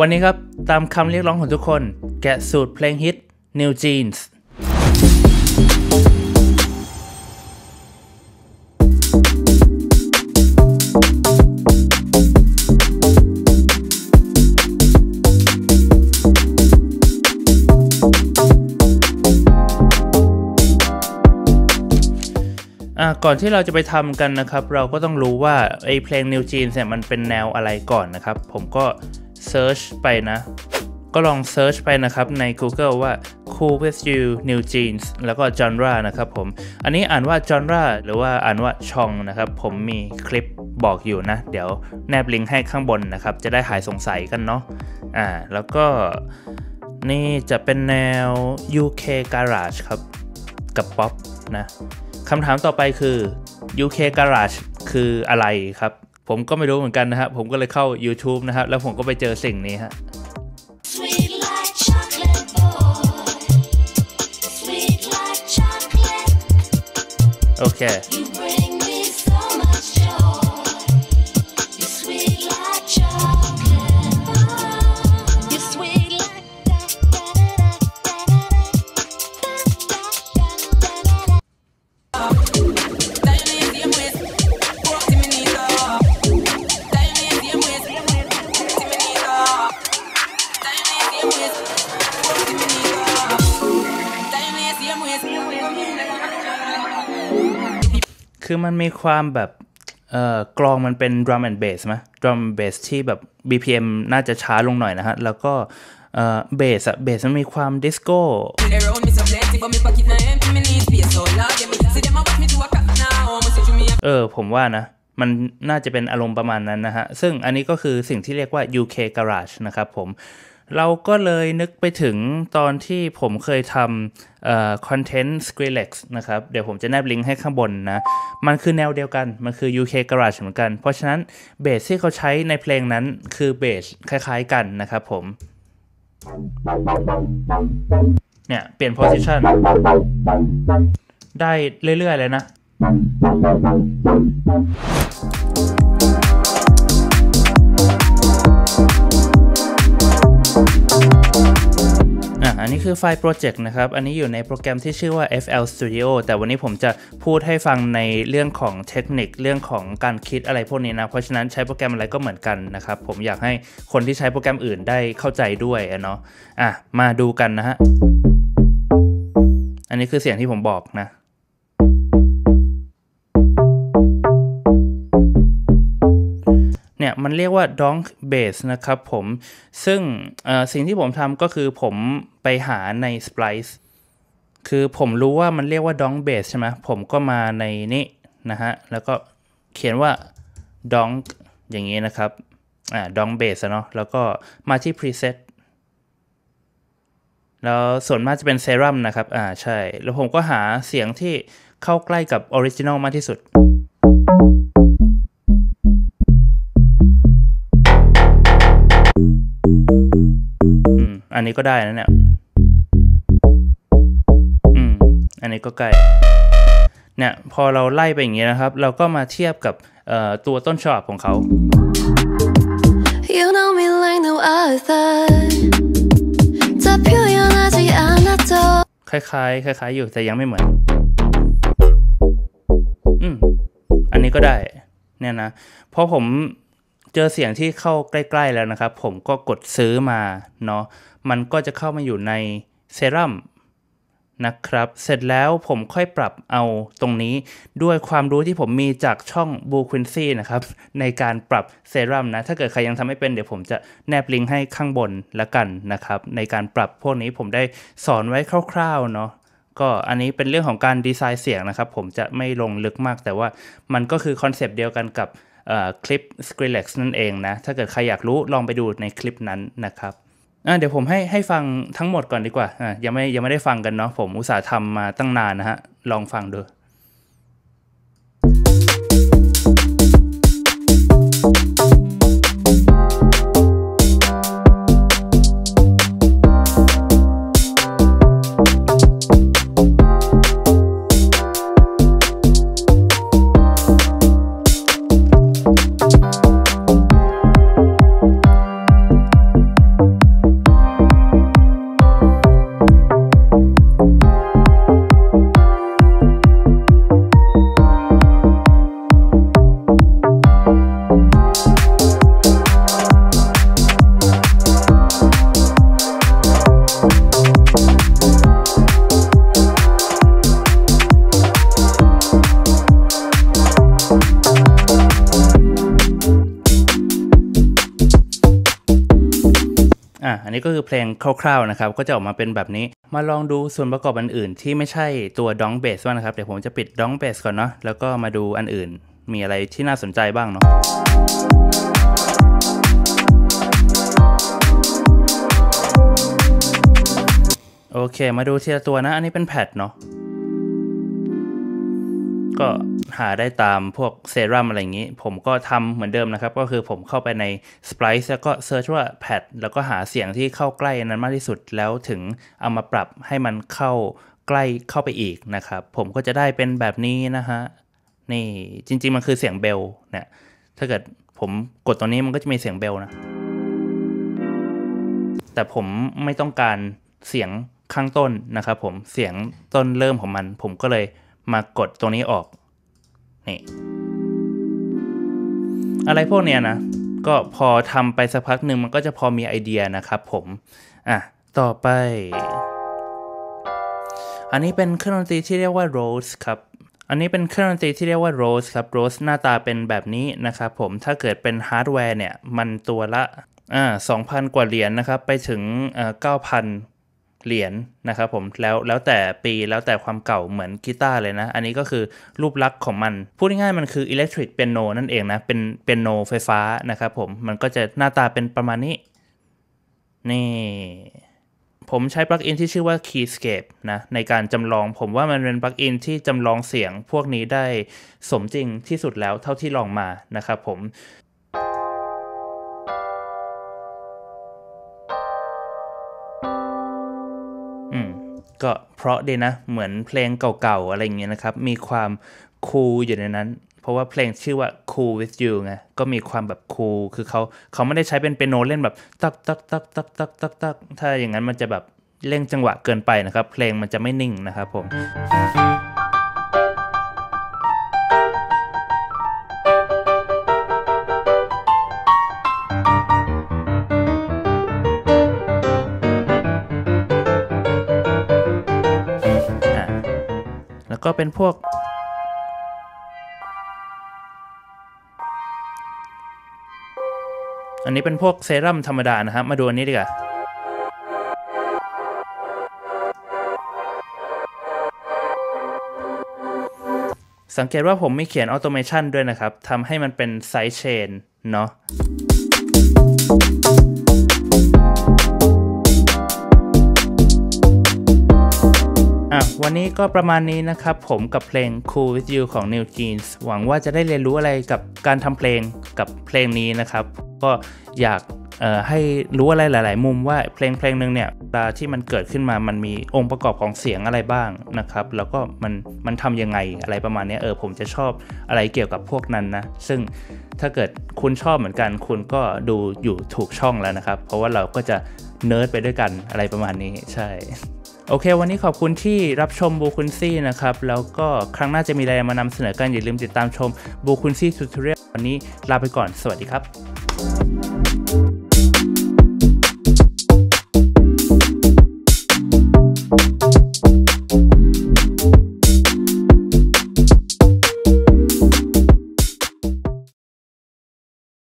วันนี้ครับตามคำเรียกร้องของทุกคน แกะสูตรเพลงฮิต New Jeans อะก่อนที่เราจะไปทำกันนะครับ เราก็ต้องรู้ว่าไอเพลง New Jeans เนี่ยมันเป็นแนวอะไรก่อนนะครับ ผมก็ search ไปนะ ก็ลอง search ไปนะครับใน Google ว่า Cool with you New Jeans แล้วก็ genre นะครับผม อันนี้อ่านว่า genre หรือว่าอ่านว่าชองนะครับ ผมมีคลิปบอกอยู่นะ เดี๋ยวแนบลิงก์ให้ข้างบนนะครับ จะได้หายสงสัยกันเนาะอ่าแล้วก็นี่จะเป็นแนว UK Garage ครับ กับป๊อปนะคำถามต่อไปคือ UK Garage คืออะไรครับ ผมก็ไม่รู้เหมือนกันนะครับ ผมก็เลยเข้า YouTube นะครับ แล้วผมก็ไปเจอสิ่งนี้ฮะ Sweet like chocolate boy. Sweet like chocolate. โอเค คือมันมีความแบบเอ่อกลองมันเป็น drum and bass ไหม drum and bass ที่แบบ BPM น่าจะช้าลงหน่อยนะฮะ แล้วก็เอ่อเบสอะเบสมันมีความดิสโก้ เออ ผมว่านะ มันน่าจะเป็นอารมณ์ประมาณนั้นนะฮะ ซึ่งอันนี้ก็คือสิ่งที่เรียกว่า UK Garage นะครับผม เราก็เลยนึกไปถึงตอนที่ผมเคยทำคอนเทนต์ Skrillex นะครับ เดี๋ยวผมจะแนบลิงก์ให้ข้างบนนะ มันคือแนวเดียวกัน มันคือ UK Garage เหมือนกัน เพราะฉะนั้นเบสที่เขาใช้ในเพลงนั้นคือเบสคล้ายๆกันนะครับผม เนี่ย เปลี่ยน position ได้เรื่อยๆเลยนะ อันนี้คือไฟล์โปรเจกต์นะครับ อันนี้อยู่ในโปรแกรมที่ชื่อว่า FL Studio แต่วันนี้ผมจะพูดให้ฟังในเรื่องของเทคนิคเรื่องของการคิดอะไรพวกนี้นะ เพราะฉะนั้นใช้โปรแกรมอะไรก็เหมือนกันนะครับ ผมอยากให้คนที่ใช้โปรแกรมอื่นได้เข้าใจด้วยอะเนาะ อะ มาดูกันนะฮะ อันนี้คือเสียงที่ผมบอกนะ เนี่ยมันเรียกว่า donk bass นะครับผม ซึ่งสิ่งที่ผมทำก็คือผมไปหาใน Splice คือผมรู้ว่ามันเรียกว่า donk bass ใช่ไหมผมก็มาในนี้นะฮะ แล้วก็เขียนว่า donk อย่างนี้นะครับ อ่า donk bass อะเนาะ แล้วก็มาที่ preset แล้วส่วนมากจะเป็นเซรั่มนะครับ อ่า ใช่ แล้วผมก็หาเสียงที่เข้าใกล้กับ original มากที่สุด อันนี้ก็ได้นะเนี่ย อืม อันนี้ก็ใกล้ เนี่ย พอเราไล่ไปอย่างเงี้ยนะครับ เราก็มาเทียบกับตัวต้นฉบับของเขา You know like no other คล้ายๆคล้ายๆ อยู่แต่ยังไม่เหมือน อืม อันนี้ก็ได้ เนี่ยนะ เพราะผม เจอเสียงที่เข้าใกล้ ๆแล้วนะครับ ผมก็กดซื้อมาเนาะมันก็จะเข้ามาอยู่ในเซรั่มนะครับ เสร็จแล้วผมค่อยปรับเอาตรงนี้ด้วยความรู้ที่ผมมีจากช่อง b ู q u i n c y นะครับ ในการปรับเซรั่มนะ ถ้าเกิดใครยังทำไม่เป็นเดี๋ยวผมจะแนบลิงก์ให้ข้างบนล้วกันนะครับ ในการปรับพวกนี้ผมได้สอนไว้คร่าวๆเนาะก็อันนี้เป็นเรื่องของการดีไซน์เสียงนะครับ ผมจะไม่ลงลึกมากแต่ว่ามันก็คือคอนเซปต์เดียวกันกับ คลิป Skrillex นั่นเองนะ ถ้าเกิดใครอยากรู้ลองไปดูในคลิปนั้นนะครับเดี๋ยวผมให้ให้ฟังทั้งหมดก่อนดีกว่ายังไม่ยังไม่ได้ฟังกันเนาะผมอุตส่าห์ทำมาตั้งนานนะฮะลองฟังดู อะอันนี้ก็คือเพลงคร่าวๆนะครับ ก็จะออกมาเป็นแบบนี้ มาลองดูส่วนประกอบอันอื่น ที่ไม่ใช่ตัวดองเบสว่านะครับ เดี๋ยวผมจะปิดดองเบสก่อนเนาะ แล้วก็มาดูอันอื่น มีอะไรที่น่าสนใจบ้างเนาะโอเค มาดูทีละตัวนะ อันนี้เป็นแพดเนาะ ก็หาได้ตามพวกเซรั่มอะไรอย่างนี้ ผมก็ทำเหมือนเดิมนะครับ ก็คือผมเข้าไปใน Splice แล้วก็เซิร์ชว่าแพดแล้วก็หาเสียงที่เข้าใกล้นั้นมากที่สุดแล้วถึงเอามาปรับให้มันเข้าใกล้เข้าไปอีกนะครับ ผมก็จะได้เป็นแบบนี้นะฮะนี่จริง ๆ มันคือเสียงเบลเนี่ยถ้าเกิดผมกดตัวนี้มันก็จะมีเสียงเบลนะ แต่ผมไม่ต้องการเสียงข้างต้นนะครับผมเสียงต้นเริ่มของมัน ผมก็เลย มากดตรงนี้ออกนี่อะไรพวกเนี้ยนะ ก็พอทำไปสักพักหนึ่งมันก็จะพอมีไอเดียนะครับผม อะ ต่อไป อันนี้เป็นเครื่องดนตรีที่เรียกว่า Rhodes ครับอันนี้เป็นเครื่องดนตรีที่เรียกว่า Rhodes ครับ Rhodes หน้าตาเป็นแบบนี้นะครับผมถ้าเกิดเป็นฮาร์ดแวร์เนี่ย มันตัวละอ่า2,000 กว่าเหรียญนะครับ ไปถึงเอ่อ9,000 เหรียญนะครับผมแล้วแล้วแต่ปีแล้วแต่ความเก่าเหมือนกีตาร์เลยนะ อันนี้ก็คือรูปลักษณ์ของมัน พูดง่ายๆมันคืออิเล็กทริกเปียโนนั่นเองนะ เป็นเปียโนไฟฟ้านะครับผมมันก็จะหน้าตาเป็นประมาณนี้ นี่ ผมใช้ปลั๊กอินที่ชื่อว่า Keyscape นะในการจำลองผมว่ามันเป็นปลั๊กอินที่จำลองเสียงพวกนี้ได้สมจริงที่สุดแล้วเท่าที่ลองมานะครับผม ก็เพราะดีนะ เหมือนเพลงเก่าๆ อะไรอย่างเงี้ยนะครับ มีความคูลอยู่ในนั้น เพราะว่าเพลงชื่อว่า Cool with You ไง ก็มีความแบบคูล คือเขาเขาไม่ได้ใช้เป็นเปียโนเล่นแบบตักตักตักตักตักตักตักถ้าอย่างนั้นมันจะแบบเร่งจังหวะเกินไปนะครับ เพลงมันจะไม่นิ่งนะครับผม ก็เป็นพวก อันนี้เป็นพวกเซรั่มธรรมดานะครับ มาดูอันนี้ดีกว่าสังเกตว่าผมมีเขียน automation ด้วยนะครับ ทำให้มันเป็น sidechain เนาะ วันนี้ก็ประมาณนี้นะครับผมกับเพลง Cool with You ของ New Jeans หวังว่าจะได้เรียนรู้อะไรกับการทำเพลงกับเพลงนี้นะครับ ก็อยากให้รู้อะไรหลาย ๆ มุมว่าเพลงเพลงหนึ่งเนี่ยเวลาที่มันเกิดขึ้นมามันมีองค์ประกอบของเสียงอะไรบ้างนะครับ แล้วก็มันมันทำยังไงอะไรประมาณนี้เออผมจะชอบอะไรเกี่ยวกับพวกนั้นนะ ซึ่งถ้าเกิดคุณชอบเหมือนกัน คุณก็ดูอยู่ถูกช่องแล้วนะครับ เพราะว่าเราก็จะเนิร์ดไปด้วยกันอะไรประมาณนี้ใช่ โอเค วันนี้ขอบคุณที่รับชมบูคุนซี่นะครับ แล้วก็ครั้งหน้าจะมีอะไรมานำเสนอกันอย่าลืมติดตามชมบูคุนซี่ทูตเรียลวันนี้ลาไปก่อน สวัสดีครับ